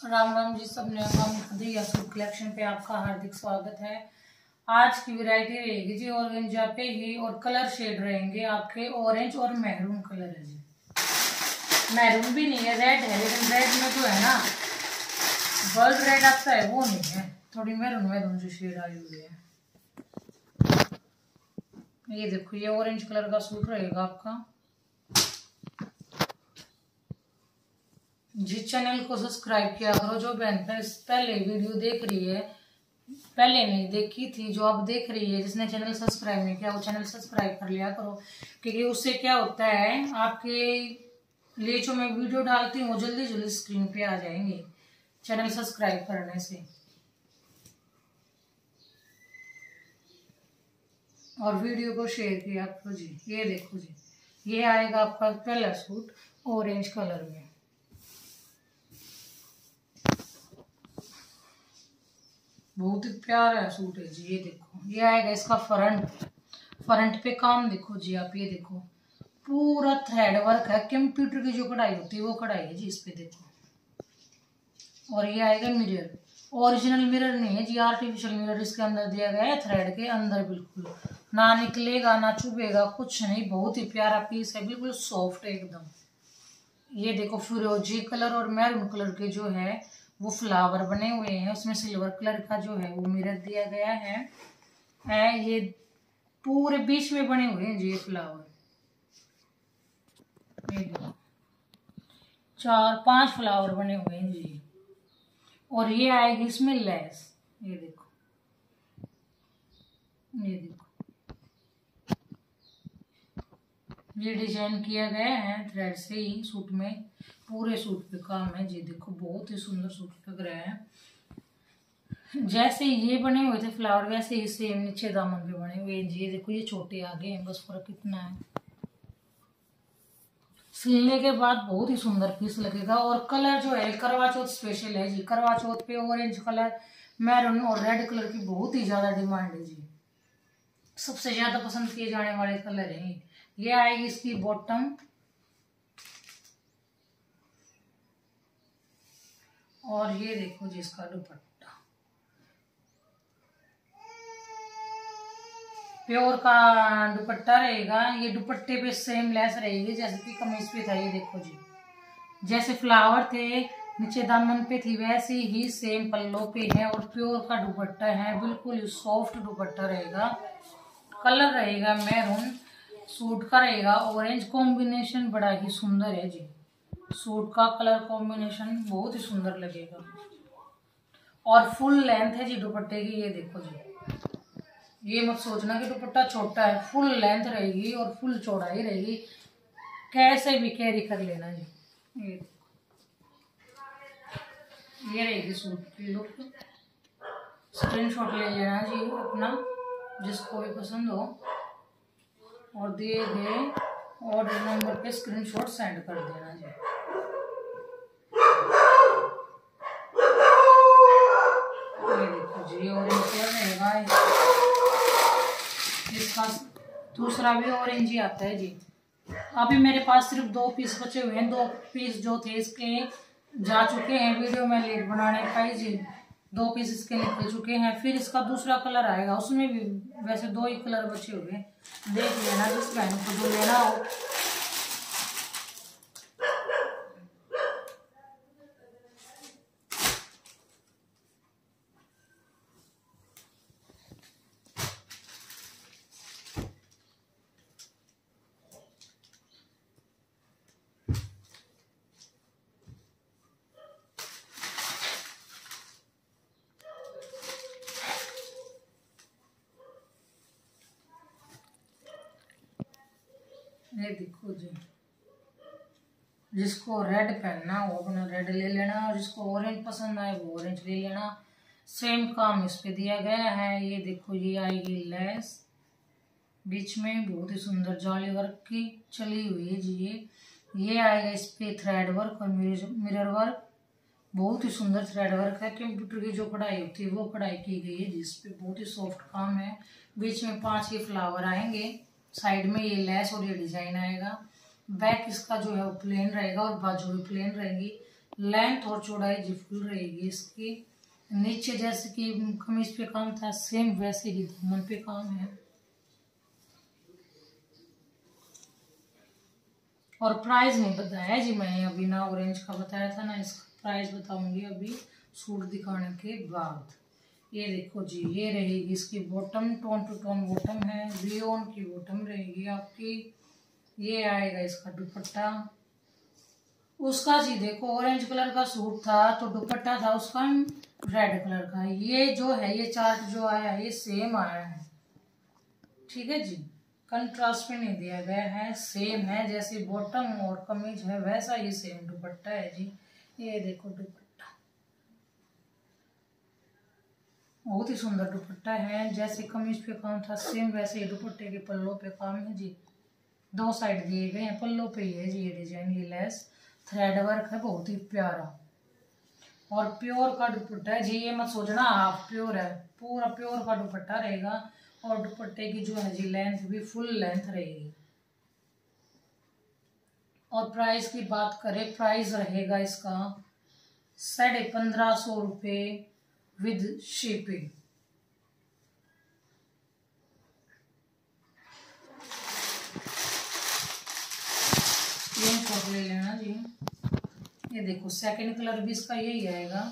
Ram Ram ji suit collection पे आपका हार्दिक स्वागत है। आज की वैरायटी रहेगी जी ऑरेंजा पे ही और कलर शेड रहेंगे आपके ऑरेंज और मैरून कलर है जी। मैरून भी नहीं है रेड है, लेकिन रेड में जो है ना बल्ब रेड आपका है, वो नहीं है। थोड़ी मैरून मैरून जो शेड आई हुई है। ये देखो, ये ऑरेंज कलर का सूट रहेगा आपका। जी चैनल को सब्सक्राइब किया करो, जो बहन पहले वीडियो देख रही है, पहले नहीं देखी थी, जो अब देख रही है, जिसने चैनल सब्सक्राइब नहीं किया, वो चैनल सब्सक्राइब कर लिया करो। क्योंकि उससे क्या होता है, आपके लिए जो मैं वीडियो डालती हूँ, वो जल्दी जल्दी स्क्रीन पे आ जाएँगे, चैनल सब्सक्राइब करने से। और वीडियो को शेयर किया करो जी, ये देखो जी, ये आएगा आपका पहला सूट, ऑरेंज कलर में। बहुत ही प्यारा सूट है जी, ये देखो। ये आएगा इसका फ्रंट फ्रंट पे काम देखो जी आप, ये देखो। पूरा थ्रेड वर्क है कंप्यूटर की जो कढ़ाई होती है, वो कढ़ाई है जी इस पे देखो। और ये आएगा मिरर ओरिजिनल मिरर नहीं है जी आर्टिफिशियल मिरर इसके अंदर दिया गया है थ्रेड के अंदर बिल्कुल। ना निकलेगा, ना चुभेगा, कुछ नहीं, बहुत ही प्यारा पीस है, बिल्कुल सॉफ्ट है एकदम। ये देखो फिरोजी कलर और मैरून कलर के जो है वो फ्लावर बने हुए हैं, उसमें सिल्वर कलर का जो है वो मिरर दिया गया है है, ये पूरे बीच में बने हुए हैं जी ये फ्लावर। चार, पाँच फ्लावर बने हुए हैं जी। और ये आएगी इसमें लेस, ये देखो ये देखो। ये डिज़ाइन किया गया है थ्रेड से ही सूट में, पूरे सूट पे काम है। जी देखो, बहुत ही सुंदर सूट लग रहा है। जैसे ये बने हुए थे फ्लावर, वैसे ही सेम नीचे दामन पे बने हुए जी देखो, ये छोटे आगे हैं, बस फ़र्क इतना है। सिलने के बाद बहुत ही सुंदर पीस लगेगा। और कलर जो है करवा चौथ स्पेशल है जी। करवा चौथ पे ऑरेंज कलर मैरून और रेड कलर की बहुत ही ज़्यादा डिमांड है जी। सबसे ज़्यादा पसंद किए जाने वाले कलर है ये आएगी इसकी बॉटम और ये देखो जी इसका दुपट्टा। प्योर का दुपट्टा रहेगा, ये दुपट्टे पे सेम लेस रहेगी जैसे कि कमीज पे था, ये देखो जी। जैसे फ्लावर थे, नीचे दामन पे थी, वैसे ही सेम पल्लो पे है और प्योर का दुपट्टा है, बिल्कुल सॉफ्ट दुपट्टा रहेगा। कलर रहेगा मैरून सूट का रहेगा ऑरेंज कॉम्बिनेशन बड़ा ही सुंदर है जी। सूट का कलर कॉम्बिनेशन बहुत ही सुंदर लगेगा। और फुल लेंथ है जी दुपट्टे की, ये देखो जी। ये मत सोचना कि दुपट्टा छोटा है फुल लेंथ रहेगी और फुल चौड़ाई रहेगी। कैसे भी कैरी कर लेना जी। ये ये रहेगी सूट की लुक स्क्रीन शॉट ले लेना जी अपना, जिसको भी पसंद हो। और दिए गए ऑर्डर नंबर पे स्क्रीनशॉट सेंड कर देना जी। जी ऑरेंज दूसरा भी ऑरेंज ही आता है जी। अभी मेरे पास सिर्फ़ दो पीस बचे हुए हैं, दो पीस जो थे इसके जा चुके हैं वीडियो में लेट बनाने का ही जी। दो पीस इसके निकल चुके हैं। फिर इसका दूसरा कलर आएगा। उसमें भी वैसे दो ही कलर बचे हुए देख लेना जिस बहन को जो लेना हो ये देखो जी। जिसको रेड पहनना वो अपना रेड ले लेना और जिसको ऑरेंज पसंद आए, वो ऑरेंज ले लेना। सेम काम इस पे दिया गया है। ये देखो, ये आएगी लेस बीच में बहुत ही सुंदर जाली वर्क की चली हुई है जी ये। ये आएगा इस पे थ्रेड वर्क और मिरर वर्क बहुत ही सुंदर थ्रेड वर्क है। कंप्यूटर की जो कढ़ाई होती है, वो कढ़ाई की गई है जिस पे। बहुत ही सॉफ्ट काम है। बीच में पाँच ये फ्लावर आएँगे। साइड में ये लेस और ये डिज़ाइन आएगा। बैक इसका जो है वो प्लेन रहेगा और बाजू भी प्लेन रहेंगी। लेंथ और चौड़ाई जी फुल रहेगी इसकी। नीचे जैसे कि कमीज पे काम था सेम वैसे ही दामन पे काम है। और प्राइस नहीं बताया जी, मैं अभी ना ऑरेंज का बताया था ना, इसका प्राइस बताऊँगी अभी सूट दिखाने के बाद। ये देखो जी, ये रहेगी इसकी bottom tone to tone bottom है लियोन की बॉटम रहेगी आपकी। ये आएगा इसका दुपट्टा। उसका जी देखो ऑरेंज कलर का सूट था तो दुपट्टा था उसका रेड कलर का। ये जो है, ये चार्ट जो आया है ये सेम आया है। ठीक है जी? कंट्रास्ट में नहीं दिया गया है सेम है, जैसे बॉटम और कमीज है, वैसा ही सेम दुपट्टा है जी। ये देखो दुपट्टा। बहुत ही सुंदर दुपट्टा है। जैसे कमीज पे काम था सेम वैसे ही दुपट्टे के पल्लों पे काम है जी। दो साइड दिए गए हैं, पल्लों पे ही है जी ये डिज़ाइन ये लेस थ्रेड वर्क है, बहुत ही प्यारा। और प्योर का दुपट्टा है जी, ये मत सोचना हाफ़ प्योर है। पूरा प्योर का दुपट्टा रहेगा और दुपट्टे की जो है जी लेंथ भी फुल लेंथ रहेगी। और प्राइस की बात करें प्राइस रहेगा इसका साढ़े पंद्रह सौ रुपये विद शिपिंग ये ले लेना जी। ये देखो सेकंड कलर भी इसका यही आएगा।